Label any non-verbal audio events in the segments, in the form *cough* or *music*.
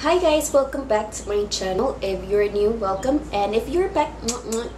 Hi guys, welcome back to my channel. If you're new, welcome. And if you're back,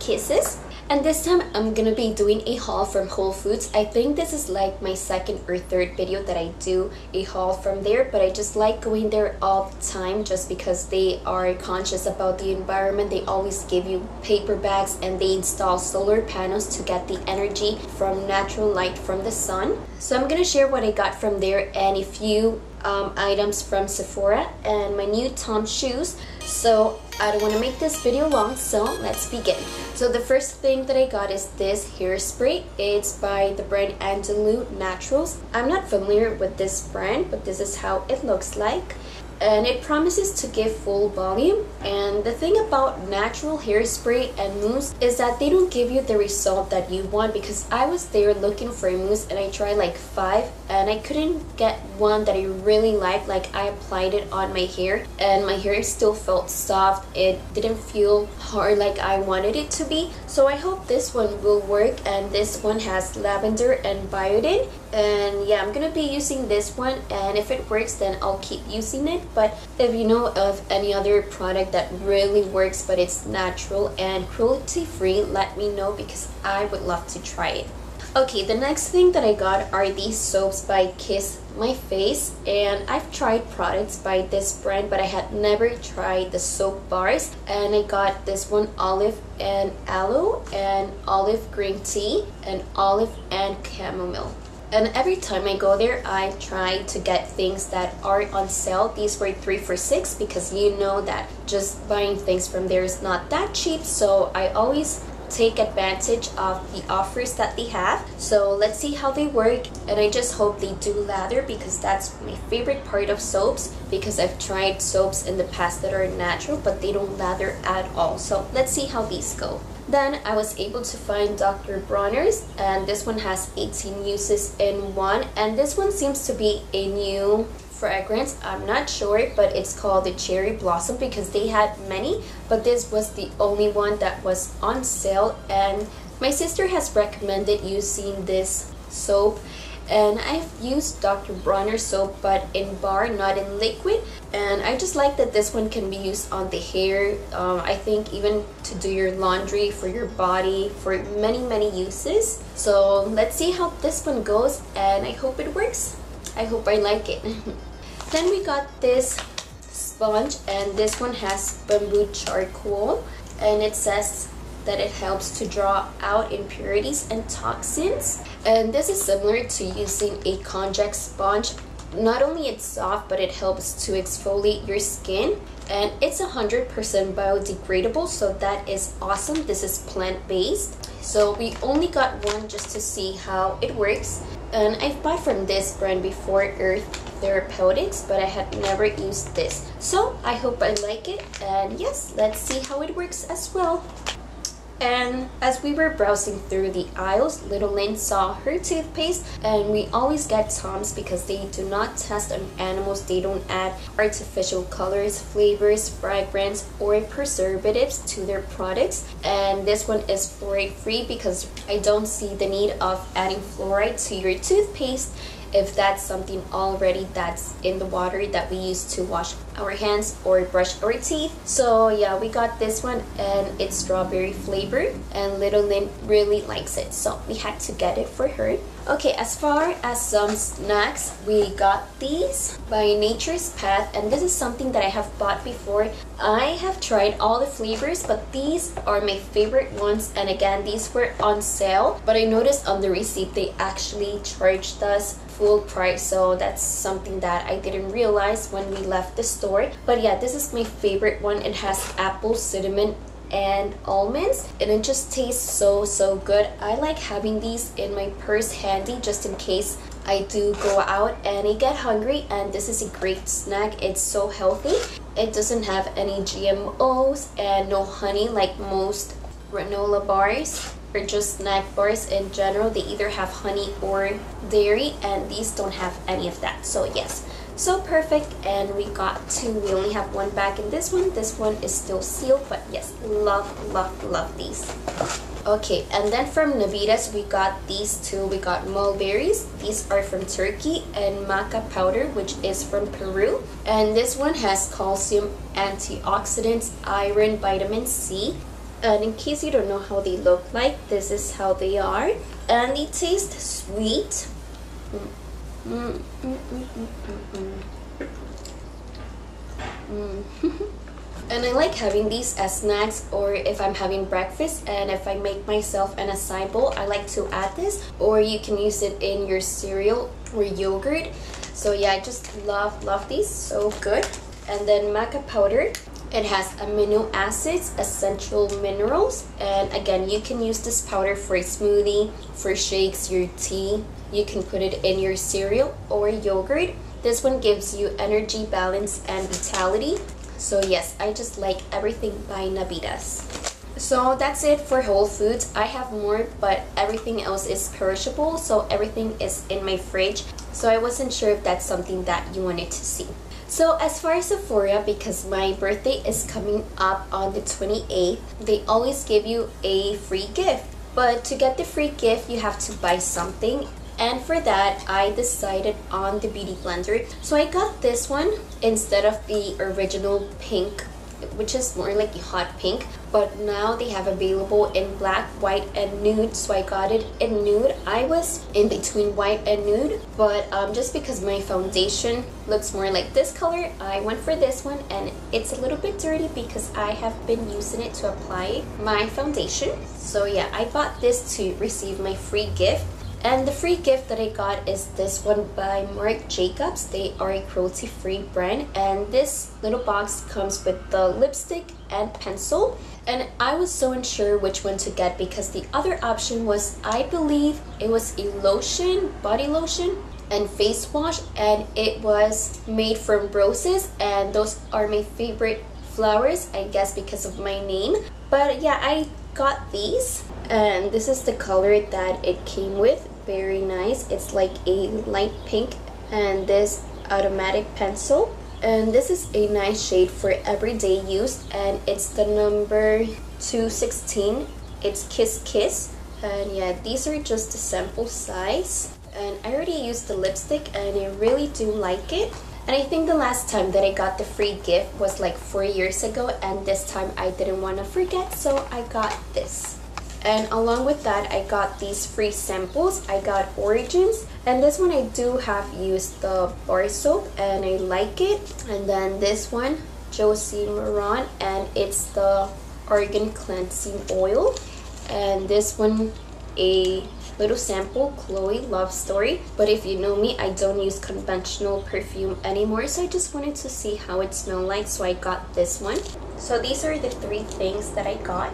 kisses. And this time I'm gonna be doing a haul from Whole Foods. I think this is like my second or third video that I do a haul from there, but I just like going there all the time just because they are conscious about the environment. They always give you paper bags and they install solar panels to get the energy from natural light from the sun. So I'm gonna share what I got from there and a few um, items from Sephora and my new Tom shoes. So I don't want to make this video long, so let's begin. So the first thing that I got is this hairspray. It's by the brand Andalou Naturals. I'm not familiar with this brand, but this is how it looks like and it promises to give full volume. And the thing about natural hairspray and mousse is that they don't give you the result that you want because I was there looking for a mousse and I tried like five and I couldn't get one that I really liked. Like I applied it on my hair and my hair still felt soft. It didn't feel hard like I wanted it to be. So I hope this one will work and this one has lavender and biotin and yeah I'm gonna be using this one and if it works then I'll keep using it. But if you know of any other product that really works but it's natural and cruelty free let me know because I would love to try it. Okay the next thing that I got are these soaps by Kiss My Face and I've tried products by this brand but I had never tried the soap bars. And I got this one olive and aloe and olive green tea and olive and chamomile and every time I go there, I try to get things that are on sale. These were three for six because you know that just buying things from there is not that cheap. So I always take advantage of the offers that they have. So let's see how they work. And I just hope they do lather because that's my favorite part of soaps because I've tried soaps in the past that are natural but they don't lather at all. So let's see how these go. Then I was able to find Dr. Bronner's and this one has 18 uses in one and this one seems to be a new fragrance I'm not sure but it's called the cherry blossom because they had many but this was the only one that was on sale and my sister has recommended using this soap and I've used Dr. Bronner soap but in bar not in liquid. And I just like that this one can be used on the hair. Um, I think even to do your laundry for your body for many many uses. So let's see how this one goes and I hope it works. I hope I like it. *laughs* Then we got this sponge and this one has bamboo charcoal and it says that it helps to draw out impurities and toxins. And this is similar to using a konjac sponge. Not only it's soft, but it helps to exfoliate your skin. And it's 100% biodegradable, so that is awesome. This is plant-based. So we only got one just to see how it works. And I've bought from this brand before, Earth Therapeutics, but I had never used this. So I hope I like it. And yes, let's see how it works as well. And as we were browsing through the aisles, little Lynn saw her toothpaste and we always get Tom's because they do not test on animals. They don't add artificial colors, flavors, fragrance, or preservatives to their products. And this one is fluoride free because I don't see the need of adding fluoride to your toothpaste if that's something already that's in the water that we use to wash our hands or brush our teeth. So yeah, we got this one and it's strawberry flavored and little Lynn really likes it. So we had to get it for her. Okay, as far as some snacks, we got these by Nature's Path and this is something that I have bought before. I have tried all the flavors but these are my favorite ones and again these were on sale but I noticed on the receipt they actually charged us full price so that's something that I didn't realize when we left the store but yeah this is my favorite one it has apple cinnamon and almonds and it just tastes so so good. I like having these in my purse handy just in case I do go out and I get hungry and this is a great snack. It's so healthy. It doesn't have any GMOs and no honey like most granola bars or just snack bars in general. They either have honey or dairy and these don't have any of that. So yes so perfect and we got two we only have one bag in this one this one is still sealed but yes love love love these Okay, and then from Navitas, we got these two. We got mulberries. These are from Turkey and maca powder, which is from Peru. And this one has calcium, antioxidants, iron, vitamin C. And in case you don't know how they look like, this is how they are. And they taste sweet. Mm. Mm, mm, mm, *laughs* and I like having these as snacks or if I'm having breakfast and if I make myself an acai bowl I like to add this or you can use it in your cereal or yogurt. So yeah I just love love these. So good. And then maca powder it has amino acids, essential minerals, and again, you can use this powder for a smoothie, for shakes, your tea. You can put it in your cereal or yogurt. This one gives you energy, balance, and vitality. So yes, I just like everything by Navitas. So that's it for Whole Foods. I have more, but everything else is perishable, so everything is in my fridge. So I wasn't sure if that's something that you wanted to see. So as far as Sephora, because my birthday is coming up on the 28th, they always give you a free gift. But to get the free gift, you have to buy something and for that I decided on the beauty blender so I got this one instead of the original pink which is more like a hot pink but now they have available in black white and nude so i got it in nude. I was in between white and nude but um, just because my foundation looks more like this color i went for this one and it's a little bit dirty because i have been using it to apply my foundation. So yeah i bought this to receive my free gift and the free gift that I got is this one by Marc Jacobs. They are a cruelty-free brand. And this little box comes with the lipstick and pencil. And I was so unsure which one to get because the other option was, I believe it was a lotion, body lotion and face wash. And it was made from roses. And those are my favorite flowers I guess because of my name. But yeah I got these. And this is the color that it came with very nice. It's like a light pink and this automatic pencil. And this is a nice shade for everyday use. And it's the number 216 it's kiss kiss. And yeah these are just the sample size. And I already used the lipstick and I really do like it. And I think the last time that I got the free gift was like four years ago. And this time I didn't want to forget so I got this and along with that I got these free samples. I got Origins and this one I do have used the bar soap and I like it. And then this one Josie Maran and it's the Argan Cleansing Oil. And this one a little sample Chloe Love Story. But if you know me I don't use conventional perfume anymore so I just wanted to see how it smelled like so I got this one. So these are the three things that I got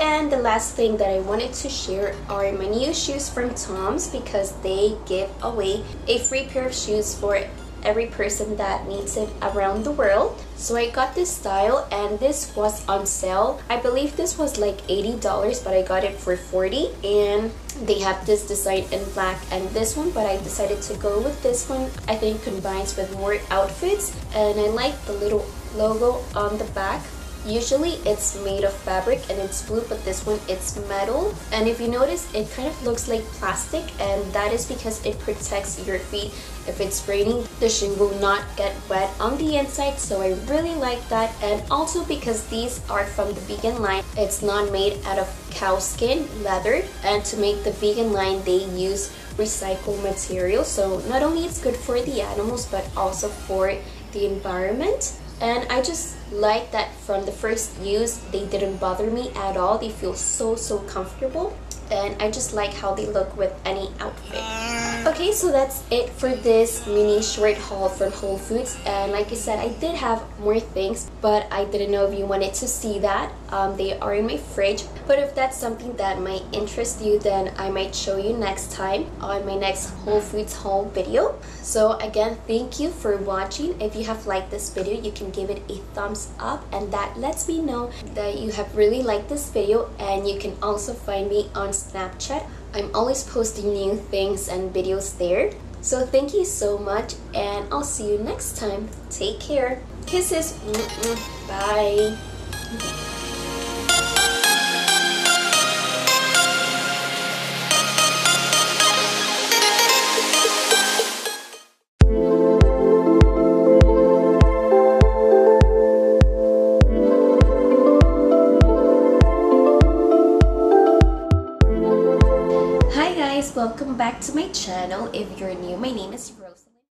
and the last thing that I wanted to share are my new shoes from Tom's because they give away a free pair of shoes for every person that needs it around the world. So I got this style and this was on sale. I believe this was like $80 but I got it for 40 and they have this design in black and this one but I decided to go with this one. I think combines with more outfits and I like the little logo on the back Usually it's made of fabric and it's blue, but this one it's metal. And if you notice, it kind of looks like plastic and that is because it protects your feet. If it's raining, the shoe will not get wet on the inside, so I really like that. And also because these are from the vegan line, it's not made out of cow skin, leather. And to make the vegan line, they use recycled material. So not only it's good for the animals, but also for the environment and I just like that from the first use they didn't bother me at all they feel so so comfortable and I just like how they look with any outfit. Okay, so that's it for this mini short haul from Whole Foods and like I said, I did have more things but I didn't know if you wanted to see that. Um, they are in my fridge but if that's something that might interest you then I might show you next time on my next Whole Foods haul video. So again, thank you for watching. If you have liked this video, you can give it a thumbs up and that lets me know that you have really liked this video and you can also find me on Snapchat. I'm always posting new things and videos there. So thank you so much and I'll see you next time. Take care. Kisses. Bye. To my channel if you're new. My name is Rose